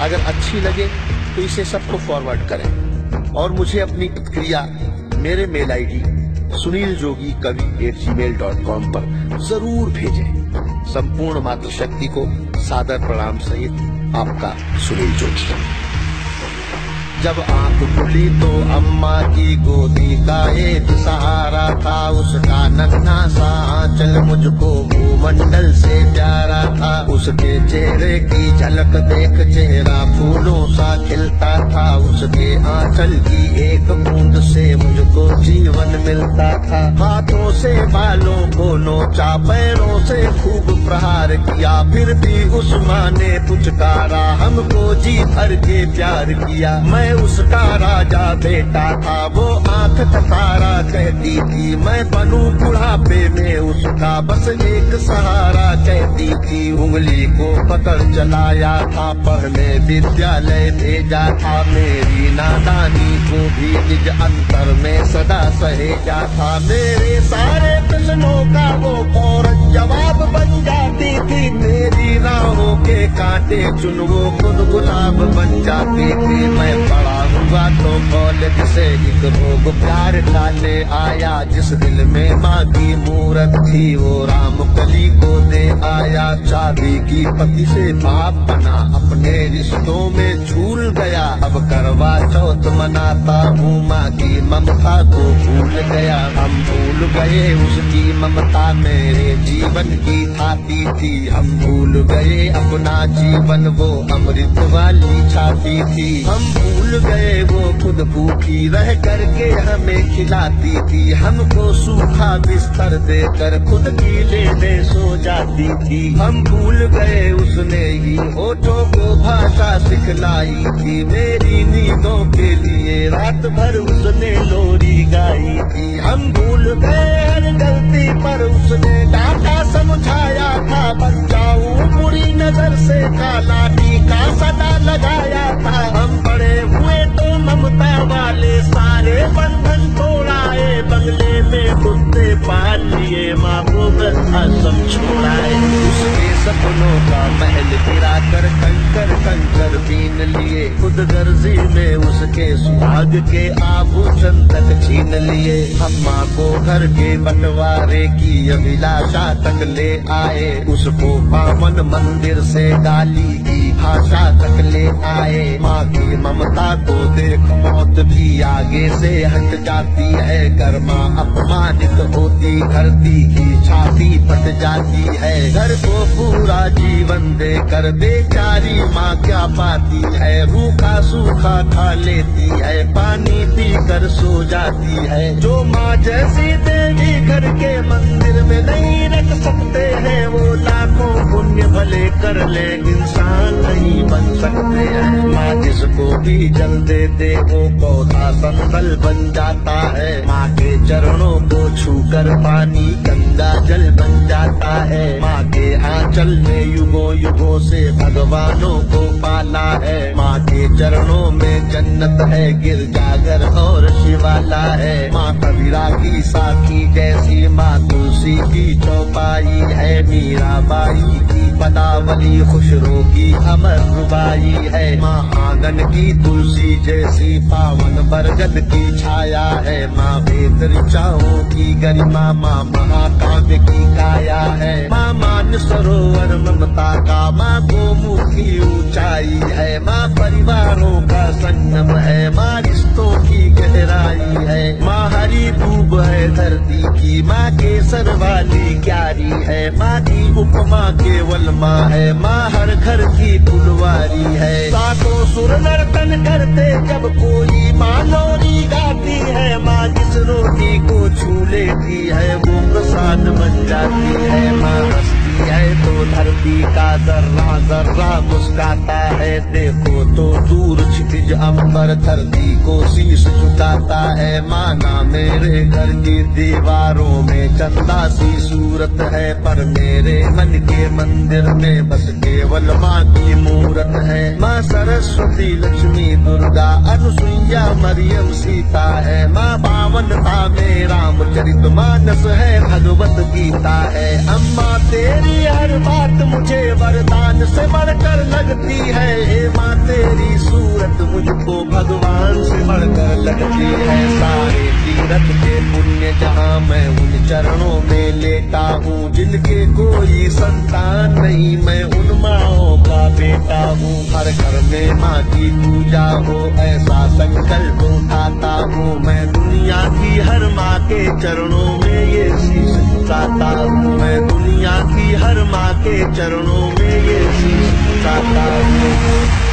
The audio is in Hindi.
अगर अच्छी लगे तो इसे सबको फॉरवर्ड करें। और मुझे अपनी प्रतिक्रिया, मेरे mail ID Sunil Jogi Kavi at Gmail dot com पर ज़रूर भेजें। संपूर्ण मातृशक्ति को सादर प्रणाम सहित आपका सुनील जोगी। जब आँख खुली तो अम्मा की गोदी का एक सहारा था। उसका नन्हा सा आंचल मुझको भूमंडल से प्यारा था। उसके चेहरे की झलक देख चेहरा फूलों सा खिलता था। उसके आंचल की एक बूंद से मुझको जीवन मिलता था। हाथों से, बालों को नोचा, पैरों से खूब प्रहार किया। फिर भी उस माँ ने पुचकारा, हमको जी भर के प्यार किया। मैं उसका राजा बेटा था, वो आँख तारा कहती थी। मैं बनू बुढ़ापे में उसका, बस एक सहारा कहती थी। उंगली को पकड़ चलाया था पढ़ने विद्यालय भेजा था। मेरी नादानी को भी निज अंतर में सदा सहेजा था। मेरे सारे प्रश्नों का वो फ़ौरन जवाब बन जाती थी। मेरी राहों के कांटे चुनवो, खुद गुलाब बन जाती थी। मैं बड़ा हुआ तो कॉलेज से एक रोग प्यार डाले आया, जिस दिल में माँ की मूरत थी, वो राम कली को दे आया। चाबी की पति से बाप बना, अपने रिश्तों में झूल गया। अब करवा चौथ मनाता हूँ, माँ की ममता को भूल गया। हम भूल गए, उसकी ममता मेरे जीवन की थाती थी। हम भूल गए, अपना जीवन वो अमृत वाली छाती थी। हम भूल गए वो खुद भूखी रह करके हमें खिलाती थी। हमको सूखा बिस्तर देकर खुद गीले में सो जाती थी। हम भूल गए उसने ही होठों को भाषा सिखलाई थी। मेरी नींदों के लिए रात भर उसने लोरी गाई थी। हम भूल गए हर गलती पर उसने डांटा, समझाया था बचाऊ बुरी नज़र से काला टीका, सदा को आश्रम छोड़ाए। उसके सपनों का महल गिरा कर कंकर कंकर बीन लिए। खुद गर्जी में उसके सुहाग के आभूषण तक छीन लिए। अम्मा को घर के बंटवारे की अभिलाषा तक ले आए। उसको पावन मंदिर से गाली की भाषा तक ले आए। माँ की ममता को देख भी आगे से हट जाती है। कर्मा अपमानित होती, धरती की छाती फट जाती है। घर को पूरा जीवन दे कर बेचारी माँ क्या पाती है? रूखा सूखा खा लेती है, पानी पी कर सो जाती है। जो माँ जैसी देवी घर के मंदिर में नहीं रख सकते हैं, वो लाखों पुण्य भले कर ले इंसान। नहीं बन सकते हैं। माँ जिसको भी जल दे दे वो पौधा संदल बन जाता है। माँ के चरणों को छूकर पानी गंगा जल बन जाता है। माँ के आंचल में युगो युगों से भगवानों को पाला है। माँ के चरणों में जन्नत है गिरजागर और शिवाला है। माँ कबीरा की साखी जैसी माँ तुलसी की चौपाई है मीराबाई की, पदावली खुशरो की अमर रुबाई है। माँ आँगन की तुलसी जैसी पावन बरगद की छाया है। माँ वेद ऋचाओं की गरिमा, माँ महाकाव्य की काया है। माँ मान सरोवर ममता का, माँ गोमुखी ऊंचाई है। माँ परिवारों का संगम है है धरती की माँ केसर वाली क्यारी है माँ की, उपमा केवल माँ है माँ हर घर की फुलवारी है। सातों सुर नर्तन करते जब कोई माँ लोरी गाती है, माँ जिस रोटी को छू लेती है, वो प्रसाद बन जाती है। माँ हंसती है तो धरती का जर्रा जर्रा मुस्काता है, देखो तो दूर क्षितिज अंबर धरती को शीश झुकाता है माना मेरे घर की दीवारों में चंदा सी सूरत है, पर मेरे मन के मंदिर में बस केवल माँ की मूरत है। माँ सरस्वती, लक्ष्मी, दुर्गा, अनुसुईया, मरियम, सीता है। माँ पावनता में रामचरित मानस है, भगवत गीता है। अम्मा, तेरी हर बात मुझे वरदान से बढ़कर लगती है। माँ, तेरी लगते हैं सारे तीरथ के पुण्य, जहाँ मैं उन चरणों में लेता हूँ, जिनके कोई संतान नहीं, मैं उन माओ का बेटा हूँ। हर घर में माँ की पूजा हो, ऐसा संकल्प उठाता हूँ। मैं दुनिया की हर माँ के चरणों में ये शीश झुकाता हूँ। मैं दुनिया की हर माँ के चरणों में ये शीश झुकाता हूँ।